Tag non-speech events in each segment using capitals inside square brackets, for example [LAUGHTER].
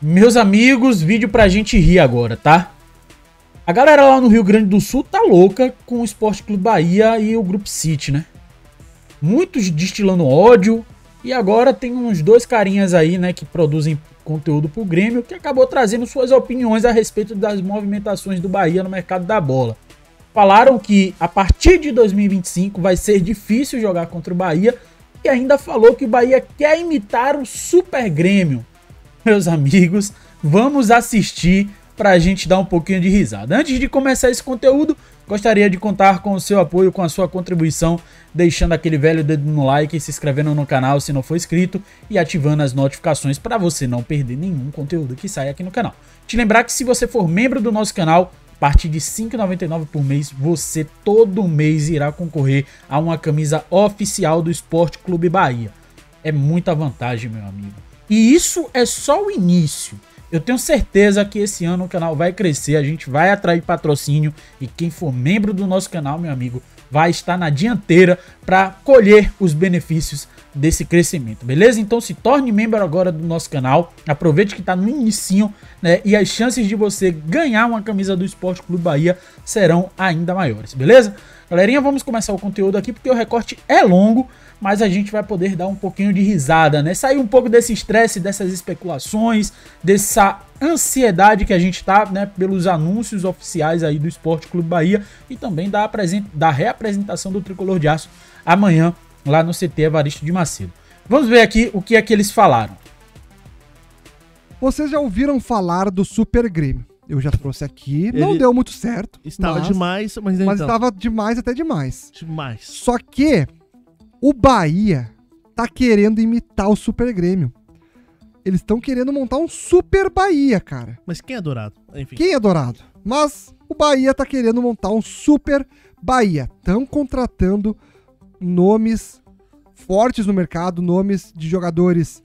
Meus amigos, vídeo pra gente rir agora, tá? A galera lá no Rio Grande do Sul tá louca com o Esporte Clube Bahia e o Group City, né? Muitos destilando ódio. E agora tem uns dois carinhas aí, né, que produzem conteúdo pro Grêmio, que acabou trazendo suas opiniões a respeito das movimentações do Bahia no mercado da bola. Falaram que a partir de 2025 vai ser difícil jogar contra o Bahia e ainda falou que o Bahia quer imitar o Super Grêmio. Meus amigos, vamos assistir para a gente dar um pouquinho de risada. Antes de começar esse conteúdo, gostaria de contar com o seu apoio, com a sua contribuição, deixando aquele velho dedo no like, se inscrevendo no canal se não for inscrito e ativando as notificações para você não perder nenhum conteúdo que sai aqui no canal. Te lembrar que se você for membro do nosso canal, a partir de R$ 5,99 por mês, você todo mês irá concorrer a uma camisa oficial do Esporte Clube Bahia. É muita vantagem, meu amigo. E isso é só o início. Eu tenho certeza que esse ano o canal vai crescer, a gente vai atrair patrocínio e quem for membro do nosso canal, meu amigo, vai estar na dianteira para colher os benefícios desse crescimento, beleza? Então se torne membro agora do nosso canal, aproveite que está no início, né? E as chances de você ganhar uma camisa do Esporte Clube Bahia serão ainda maiores, beleza? Galerinha, vamos começar o conteúdo aqui porque o recorte é longo, mas a gente vai poder dar um pouquinho de risada, né? Sair um pouco desse estresse, dessas especulações, dessa ansiedade que a gente tá, né, pelos anúncios oficiais aí do Esporte Clube Bahia e também da, da reapresentação do Tricolor de Aço amanhã lá no CT Evaristo de Macedo. Vamos ver aqui o que é que eles falaram. Vocês já ouviram falar do Super Grêmio? Eu já trouxe aqui, Ele não deu muito certo. Estava mas, demais, mas, mas então. estava demais até demais. Demais. Só que o Bahia tá querendo imitar o Super Grêmio. Eles estão querendo montar um Super Bahia, cara. Mas quem é dourado? Enfim. Quem é dourado? Mas o Bahia tá querendo montar um Super Bahia. Estão contratando nomes fortes no mercado, nomes de jogadores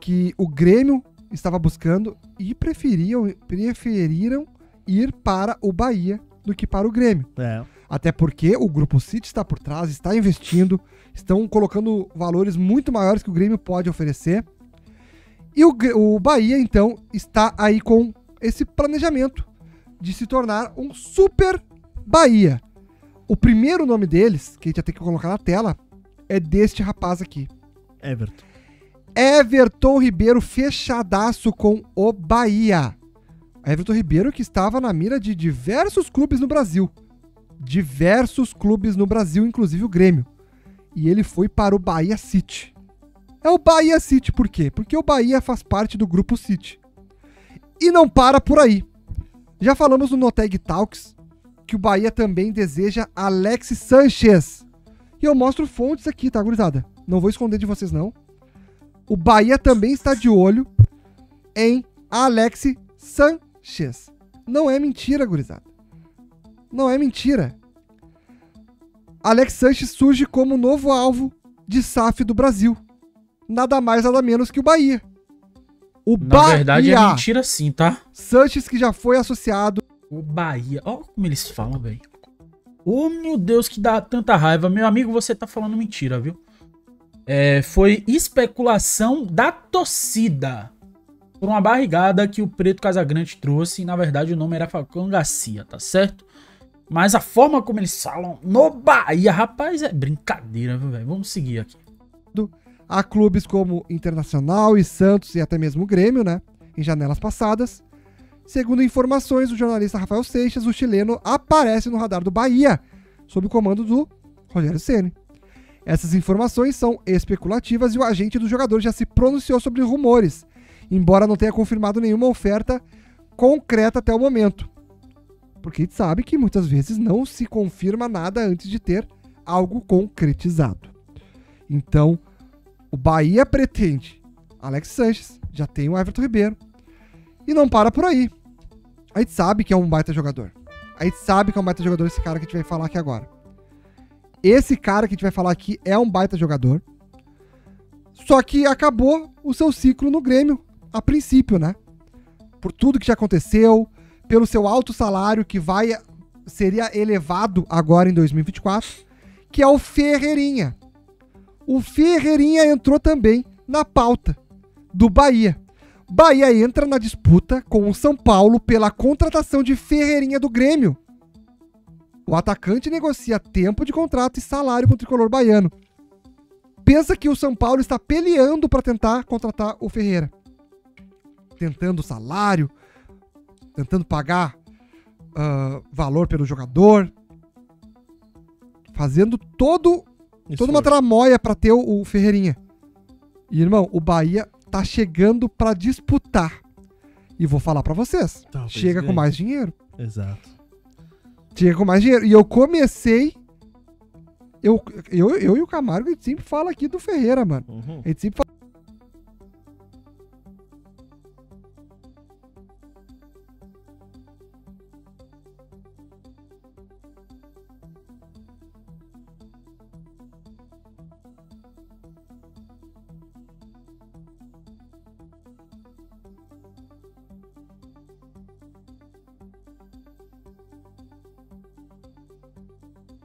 que o Grêmio estava buscando e preferiam, preferiram ir para o Bahia do que para o Grêmio. É. Até porque o Grupo City está por trás, está investindo, estão colocando valores muito maiores que o Grêmio pode oferecer. E o, o Bahia, então, está aí com esse planejamento de se tornar um super Bahia. O primeiro nome deles, que a gente já tem que colocar na tela, é deste rapaz aqui. Everton. Everton Ribeiro fechadaço com o Bahia. Everton Ribeiro que estava na mira de diversos clubes no Brasil. Diversos clubes no Brasil, inclusive o Grêmio. E ele foi para o Bahia City. É o Bahia City, por quê? Porque o Bahia faz parte do grupo City. E não para por aí. Já falamos no Noteg Talks que o Bahia também deseja Alex Sanchez. E eu mostro fontes aqui, tá, gurizada? Não vou esconder de vocês, não. O Bahia também está de olho em Alex Sanchez. Não é mentira, gurizada. Não é mentira. Alex Sanchez surge como novo alvo de SAF do Brasil. Nada mais, nada menos que o Bahia. O Na Bahia. verdade é mentira sim, tá? Sanches que já foi associado o Bahia. Ó, como eles falam, velho. Oh, meu Deus, que dá tanta raiva. Meu amigo, você tá falando mentira, viu? É, foi especulação da torcida. Por uma barrigada que o Preto Casagrande trouxe. E, na verdade, o nome era Falcão Garcia, tá certo? Mas a forma como eles falam no Bahia, rapaz, é brincadeira, viu, velho? Vamos seguir aqui. Há clubes como Internacional e Santos e até mesmo Grêmio, né? Em janelas passadas. Segundo informações do jornalista Rafael Seixas, o chileno aparece no radar do Bahia, sob o comando do Rogério Ceni. Essas informações são especulativas e o agente do jogador já se pronunciou sobre rumores, embora não tenha confirmado nenhuma oferta concreta até o momento. Porque sabe que muitas vezes não se confirma nada antes de ter algo concretizado. Então, o Bahia pretende Alex Sanches, já tem o Everton Ribeiro, e não para por aí. A gente sabe que é um baita jogador. A gente sabe que é um baita jogador esse cara que a gente vai falar aqui agora. Esse cara que a gente vai falar aqui é um baita jogador. Só que acabou o seu ciclo no Grêmio, a princípio, né? Por tudo que já aconteceu, pelo seu alto salário que vai seria elevado agora em 2024, que é o Ferreirinha. O Ferreirinha entrou também na pauta do Bahia. Bahia entra na disputa com o São Paulo pela contratação de Ferreirinha do Grêmio. O atacante negocia tempo de contrato e salário com o tricolor baiano. Pensa que o São Paulo está peleando para tentar contratar o Ferreira. Tentando salário, tentando pagar uh, valor pelo jogador, fazendo todo, toda uma tramóia para ter o, o Ferreirinha. E, irmão, o Bahia tá chegando para disputar. E vou falar para vocês. Talvez chega com ganhe. mais dinheiro. Exato. Chega com mais dinheiro. E eu comecei. Eu, eu, eu e o Camargo, a gente sempre fala aqui do Ferreira, mano. Uhum. A gente sempre fala.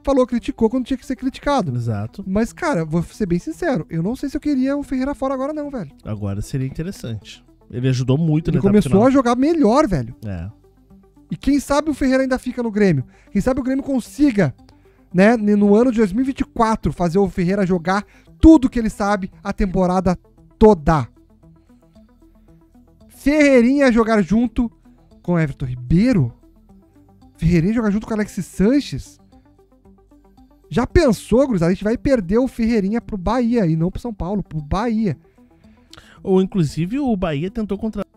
Falou, criticou quando tinha que ser criticado. Exato. Mas, cara, vou ser bem sincero, eu não sei se eu queria o Ferreira fora agora, não, velho. Agora seria interessante. Ele ajudou muito Ele começou a jogar melhor, velho. É. E quem sabe o Ferreira ainda fica no Grêmio. Quem sabe o Grêmio consiga, né, no ano de 2024, fazer o Ferreira jogar tudo que ele sabe a temporada toda. Ferreirinha jogar junto com Everton Ribeiro. Ferreirinha jogar junto com Alexis Sanches. Já pensou, Cruz? A gente vai perder o Ferreirinha pro Bahia e não pro São Paulo, pro Bahia. Ou inclusive o Bahia tentou contratar.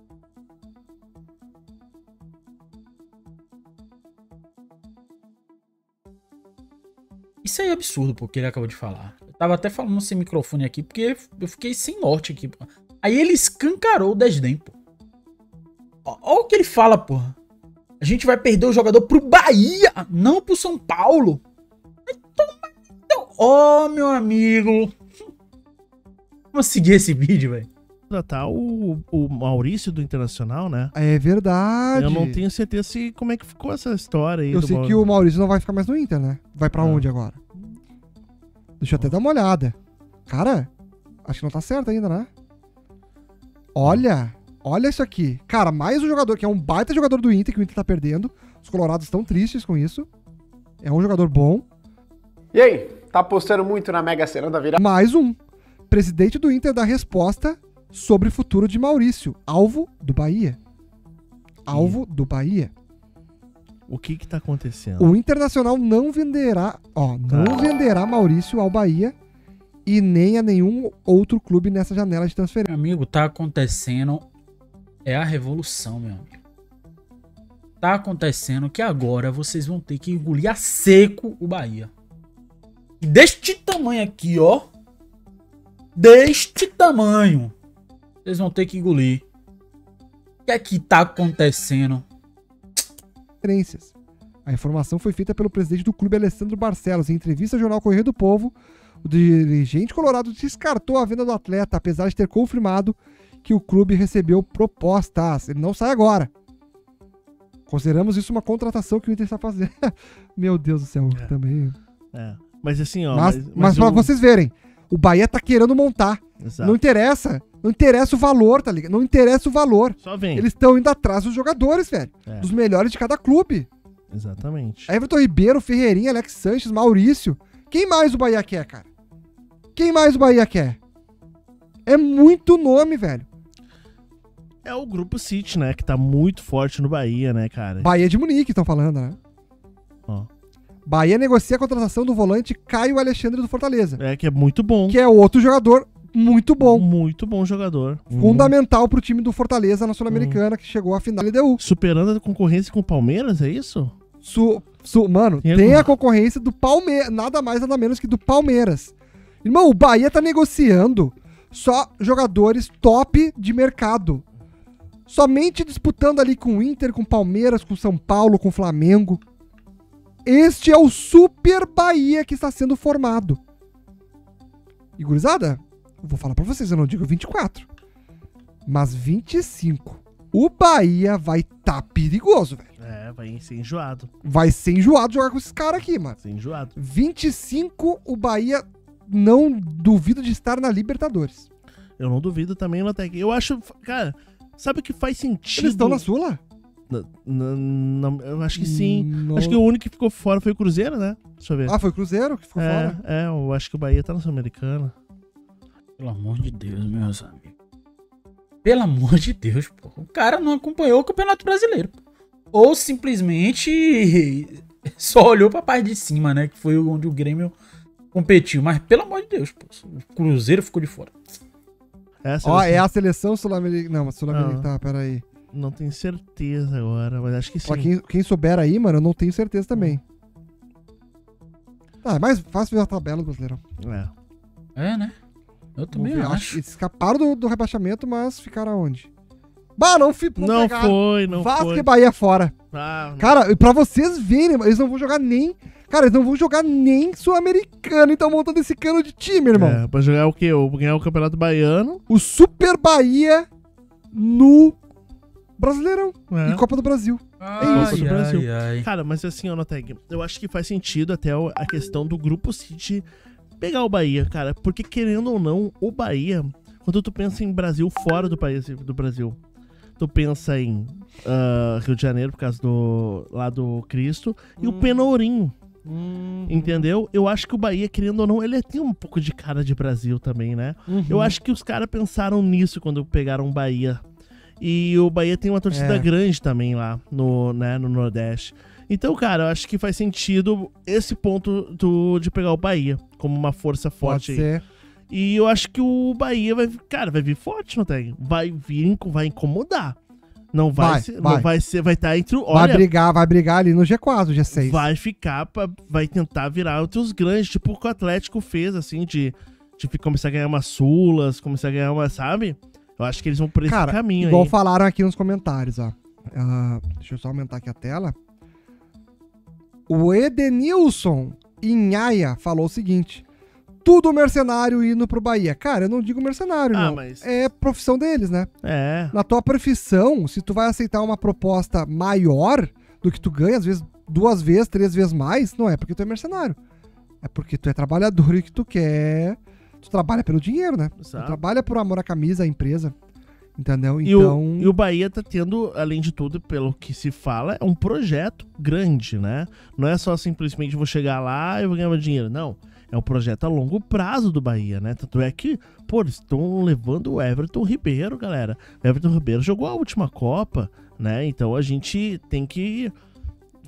Isso aí é absurdo, pô, que ele acabou de falar. Eu tava até falando sem microfone aqui, porque eu fiquei sem norte aqui, pô. Aí ele escancarou o desdém, pô. Ó, ó o que ele fala, porra. A gente vai perder o jogador pro Bahia, não pro São Paulo. Ó, meu amigo. Vamos seguir esse vídeo, velho. contratar o, o Maurício do Internacional, né? É verdade. Eu não tenho certeza se, como é que ficou essa história aí. Eu do sei Mau- que o Maurício não vai ficar mais no Inter, né? Vai pra Ah. onde agora? Deixa eu até dar uma olhada. Cara, acho que não tá certo ainda, né? Olha, olha isso aqui. Cara, mais um jogador que é um baita jogador do Inter, que o Inter tá perdendo. Os colorados estão tristes com isso. É um jogador bom. E aí, tá apostando muito na Mega Sena da Virada? Mais um. Presidente do Inter dá resposta sobre o futuro de Maurício, alvo do Bahia. Alvo do Bahia. O que que tá acontecendo? O Internacional não venderá, ó, não Ah. venderá Maurício ao Bahia e nem a nenhum outro clube nessa janela de transferência. Meu amigo, tá acontecendo. É a revolução, meu amigo. Tá acontecendo que agora vocês vão ter que engolir a seco o Bahia. Deste tamanho aqui, ó. Deste tamanho. Vocês vão ter que engolir. O que é que tá acontecendo? A informação foi feita pelo presidente do clube Alessandro Barcelos. Em entrevista ao jornal Correio do Povo, o dirigente colorado descartou a venda do atleta, apesar de ter confirmado que o clube recebeu propostas. Ele não sai agora. Consideramos isso uma contratação que o Inter está fazendo. [LAUGHS] Meu Deus do céu, É. também. É. Mas assim, ó. mas mas, pra o- vocês verem, o Bahia tá querendo montar. Exato. Não interessa. Não interessa o valor, tá ligado? Não interessa o valor. Só vem. Eles estão indo atrás dos jogadores, velho. É. Dos melhores de cada clube. Exatamente. Everton Ribeiro, Ferreirinha, Alex Sanches, Maurício. Quem mais o Bahia quer, cara? Quem mais o Bahia quer? É muito nome, velho. É o grupo City, né? Que tá muito forte no Bahia, né, cara? Bahia de Munique, estão falando, né? Ó. Bahia negocia a contratação do volante Caio Alexandre do Fortaleza, É que é muito bom. que é outro jogador muito bom. Muito bom jogador. Fundamental pro time do Fortaleza na Sul-Americana, que chegou à final da LDU. Superando a concorrência com o Palmeiras, é isso? Su, su- mano, Tem a concorrência do Palmeiras, nada mais, nada menos que do Palmeiras. Irmão, o Bahia tá negociando só jogadores top de mercado. Somente disputando ali com o Inter, com o Palmeiras, com o São Paulo, com o Flamengo. Este é o Super Bahia que está sendo formado. E gurizada, eu vou falar pra vocês, eu não digo 24, mas 25. O Bahia vai tá perigoso, velho. É, vai ser enjoado. Vai ser enjoado jogar com esses caras aqui, mano. Ser enjoado. 25, o Bahia não duvido de estar na Libertadores. Eu não duvido também, Lotec. Eu acho, cara, Sabe que faz sentido. Eles estão na Sula? Não, eu acho que sim. Não- Acho que o único que ficou fora foi o Cruzeiro, né? Deixa eu ver. Ah, foi o Cruzeiro que ficou é, fora? é, eu acho que o Bahia tá na Sul-Americana. Pelo amor de Deus, meus amigos. Pelo amor de Deus, pô. O cara não acompanhou o Campeonato Brasileiro. Ou simplesmente [LAUGHS] só olhou pra parte de cima, né? Que foi onde o Grêmio competiu. Mas pelo amor de Deus, pô. O Cruzeiro ficou de fora. Essa Ó, eu é a seleção sul-americana. Não, sul-americana. Ah. Tá, peraí. Não tenho certeza agora, mas acho que sim. Ó, quem, quem souber aí, mano, eu não tenho certeza também. Ah, é mais fácil ver a tabela do Brasileirão. É. É, né? Eu também ver, acho. Eles escaparam do, do rebaixamento, mas ficaram aonde? Bah, não, fi- Não, pegaram. foi, não Vasco foi. e Bahia fora. Ah, não. Cara, e pra vocês verem, eles não vão jogar nem. Cara, eles não vão jogar nem Sul-Americano. Então montando esse cano de time, irmão. É, pra jogar o quê? O- Ganhar o Campeonato Baiano. O Super Bahia no Brasileirão É. e Copa do Brasil. Ai, Copa do Brasil. ai, ai. Cara, mas assim, ó, Noteg, eu acho que faz sentido até a questão do Grupo City pegar o Bahia, cara. Porque querendo ou não, o Bahia, quando tu pensa em Brasil fora do país do Brasil, tu pensa em ah, Rio de Janeiro, por causa do lá do Cristo, e o Penourinho. Entendeu? Eu acho que o Bahia, querendo ou não, ele tem um pouco de cara de Brasil também, né? Uhum. Eu acho que os caras pensaram nisso quando pegaram o Bahia. E o Bahia tem uma torcida É. grande também lá no, né, no Nordeste. Então, cara, eu acho que faz sentido esse ponto do, de pegar o Bahia como uma força Pode forte aí. ser. E eu acho que o Bahia vai, cara, vai vir forte, não tem? Vai vir, vai incomodar. Não vai, Vai, ser, vai. não vai ser, vai estar entre o, vai olha, brigar, vai brigar ali no G4, G6. vai ficar, pra, vai tentar virar outros grandes, tipo o que o Atlético fez, assim, de, de começar a ganhar umas sulas, começar a ganhar uma, sabe? Eu acho que eles vão por esse Cara, caminho igual aí. falaram aqui nos comentários, ó. Ah, deixa eu só aumentar aqui a tela. O Edenilson Inhaia falou o seguinte: tudo mercenário indo pro Bahia. Cara, eu não digo mercenário, Ah, não. mas- É profissão deles, né? É, Na tua profissão, se tu vai aceitar uma proposta maior do que tu ganha, às vezes duas vezes, três vezes mais, não é porque tu é mercenário. É porque tu é trabalhador e que tu quer. Tu trabalha pelo dinheiro, né? Tu Exato. trabalha por amor à camisa, à empresa. Entendeu? E, Então. o, e o Bahia tá tendo, além de tudo, pelo que se fala, é um projeto grande, né? Não é só simplesmente vou chegar lá e vou ganhar meu dinheiro. Não. É um projeto a longo prazo do Bahia, né? Tanto é que, pô, eles estão levando o Everton Ribeiro, galera. O Everton Ribeiro jogou a última Copa, né? Então a gente tem que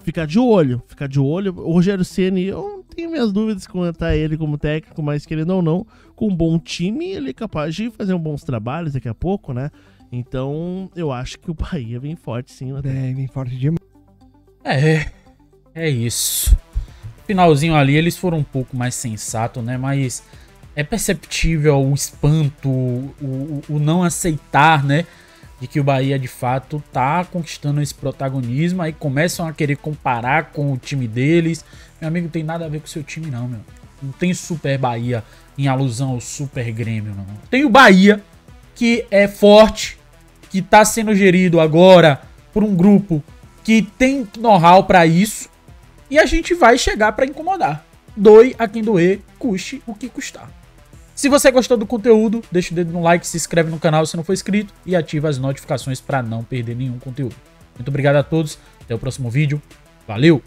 ficar de olho, ficar de olho. O Rogério Ceni, eu tenho minhas dúvidas quanto a ele como técnico, mas querendo ou não, com um bom time, ele é capaz de fazer um bons trabalhos daqui a pouco, né? Então, eu acho que o Bahia vem forte sim, né? É, vem forte demais. É, é isso. Finalzinho ali, eles foram um pouco mais sensatos, né? Mas é perceptível o espanto, o, o- o não aceitar, né? De que o Bahia de fato tá conquistando esse protagonismo. Aí começam a querer comparar com o time deles. Meu amigo, tem nada a ver com o seu time, não, meu. Não tem Super Bahia em alusão ao Super Grêmio, não. Tem o Bahia, que é forte, que tá sendo gerido agora por um grupo que tem know-how pra isso e a gente vai chegar pra incomodar. Doe a quem doer, custe o que custar. Se você gostou do conteúdo, deixa o dedo no like, se inscreve no canal se não for inscrito e ativa as notificações pra não perder nenhum conteúdo. Muito obrigado a todos, até o próximo vídeo. Valeu!